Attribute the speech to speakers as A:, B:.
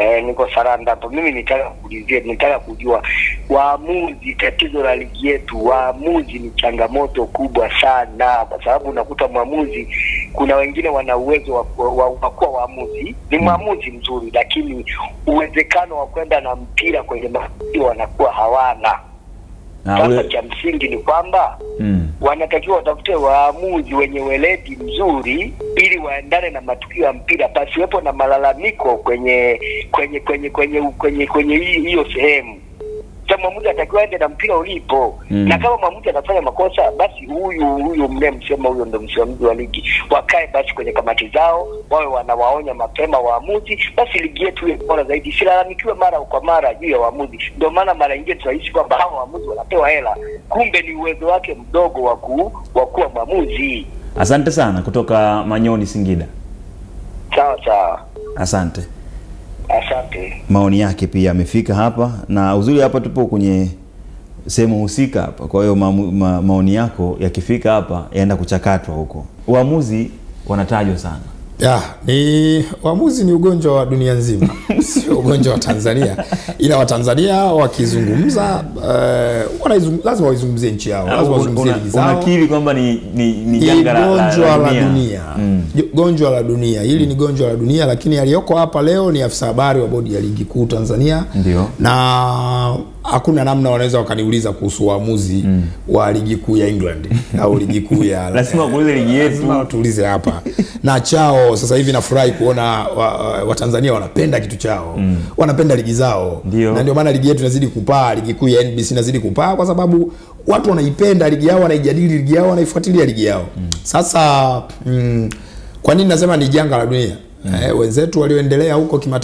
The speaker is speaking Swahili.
A: Eh, niko Saranda hapo. Mimi nitaka kuulizia, nitaka kujua waamuzi, tatizo la ligi yetu, waamuzi ni changamoto kubwa sana, kwa sababu unakuta mwamuzi, kuna wengine wana uwezo wa wa wa kuwa waamuzi, ni mwamuzi mzuri, lakini uwezekano wa kwenda na mpira kwenye matukio wanakuwa hawana. Sasa cha msingi ni kwamba
B: mm.
A: wanatakiwa watafute waamuzi wenye weledi mzuri ili waendane na matukio ya mpira, pasiwepo na malalamiko kwenye kwenye kwenye kwenye kwenye kwenye hiyo sehemu. Sasa mwamuzi atakiwa aende na mpira ulipo
B: Mm.
A: na kama mwamuzi anafanya makosa, basi huyu huyu mnayemsema huyo ndo msimamizi wa ligi, wakae basi kwenye kamati zao, wawe wanawaonya mapema waamuzi, basi ligi yetu iwe bora zaidi, isilalamikiwe mara kwa mara juu ya waamuzi. Ndio maana mara nyingine tunahisi kwamba hawa waamuzi wanapewa hela, kumbe ni uwezo wake mdogo wa ku- wa kuwa mwamuzi.
B: Asante sana kutoka Manyoni, Singida.
A: Sawa sawa,
B: Asante.
A: Asante.
B: Maoni yake pia amefika hapa, na uzuri hapa tupo kwenye sehemu husika hapa. Kwa hiyo ma, ma, maoni yako yakifika hapa yaenda kuchakatwa huko. Uamuzi wanatajwa sana.
C: Ya, ni uamuzi ni ugonjwa wa dunia nzima, sio ugonjwa wa Tanzania, ila Watanzania wakizungumza uh, wanaizung, lazima waizungumzie nchi yao, lazima wazungumzie ligi zao.
B: Unakiri kwamba ni, ni, ni janga la, la,
C: gonjwa
B: la dunia,
C: dunia,
B: Mm.
C: Gonjwa la dunia. Hili mm. ni gonjwa la dunia, lakini aliyoko hapa leo ni afisa habari wa bodi ya ligi kuu Tanzania,
B: Ndiyo.
C: na hakuna namna wanaweza wakaniuliza kuhusu uamuzi mm. wa ligi kuu ya England au ligi kuu ya
B: Lazima kuulize ligi yetu.
C: Lazima watuulize hapa na chao. Sasa hivi nafurahi kuona Watanzania wa wa wanapenda kitu chao mm. wanapenda ligi zao,
B: Dio.
C: na ndio maana ligi yetu inazidi kupaa, ligi kuu ya NBC inazidi kupaa kwa sababu watu wanaipenda ligi yao, wanaijadili ligi yao, wanaifuatilia ligi yao. mm. Sasa mm, kwa nini nasema ni janga la dunia? mm. Eh, wenzetu walioendelea huko kimata